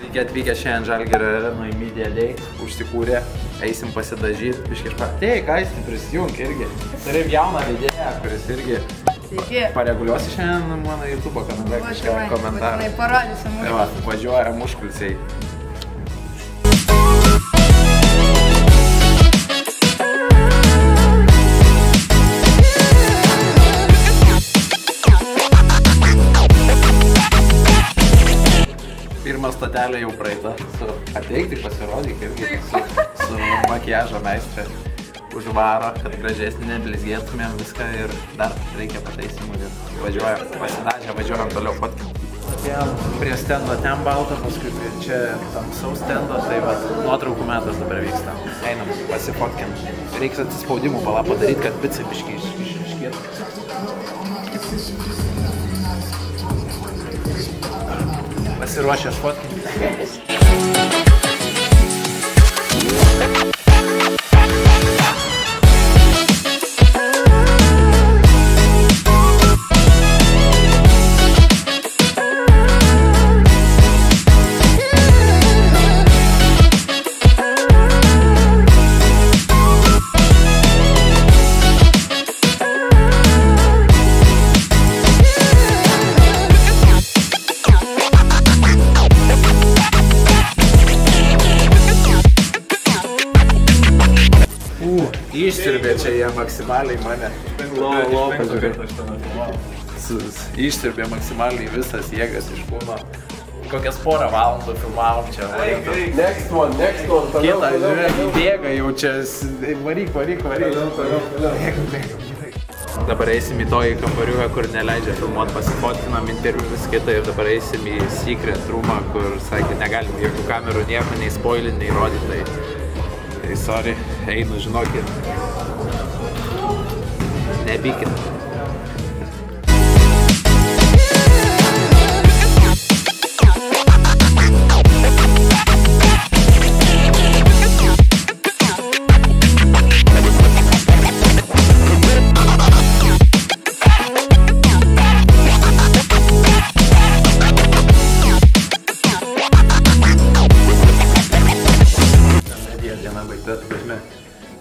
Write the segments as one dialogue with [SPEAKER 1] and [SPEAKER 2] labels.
[SPEAKER 1] Reikia atvykę šiandien Žalgerio arenų į Media Day, užsikūrė, eisim pasidažyti, biškai iš pat. Teik, aisti prisijunk irgi. Turim jauną vedėją, kuris irgi
[SPEAKER 2] Sveiki.
[SPEAKER 1] pareguliuosi šiandien mano YouTube kanale kažką komentarą.
[SPEAKER 2] Būtinai parodysim.
[SPEAKER 1] Tai va, važiuoja muškulsiai. Pirmą stotelę jau praeitą. Su ateik, tai pasirodyk irgi su, su makiažo meistrė. Užvaro, kad gražesnį neblizgėtumėm viską ir dar reikia pataisimų ir važiuojam, pasidažę, važiuojam toliau fotkinti. Atėjom prie stendo ten balto, paskui prie čia tamsaus stendo, tai va, nuotraukų metas dabar vyksta. Einam, pasifotkim. Reiks atsispaudimų palą padaryti, kad picai biškai iš, iš, iškėtų. Essa eu acho as fotos. Išsirbė čia jie maksimaliai mane. Lovo, lovo, pažiūrėk. Išsirbė maksimaliai visas jėgas iš kūno. Kokias porą valandų filmavom čia. varyk.
[SPEAKER 3] Next one, next one. Toliau,
[SPEAKER 1] Kita, žiūrėk, bėga jau čia. Varyk, varyk, varyk.
[SPEAKER 3] Toliau, toliau, toliau.
[SPEAKER 1] Dabar eisim į tokį kambariuką, kur neleidžia filmuoti, pasifotkinam interviu vis kitą ir dabar eisim į secret roomą, kur sakė, negalim jokių kamerų nieko nei spoilint, nei rodyti. Tai, tai sorry, einu, žinokit. Nebykit. Medija diena baigta, ta prasme,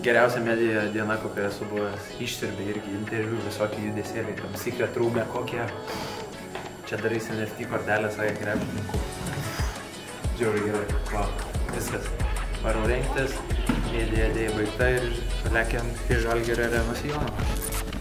[SPEAKER 1] geriausia medija diena, kokia esu buvęs. Išsirbė irgi interviu, visokie judesėliai, tam secret room'e kokie. Čia darysi NFT kortelę, sakė krepšininkų. Žiauriai gerai, va, viskas. Varau rengtis, medija dėja baigta ir lekiam iš Žalgerio arenos į Joną.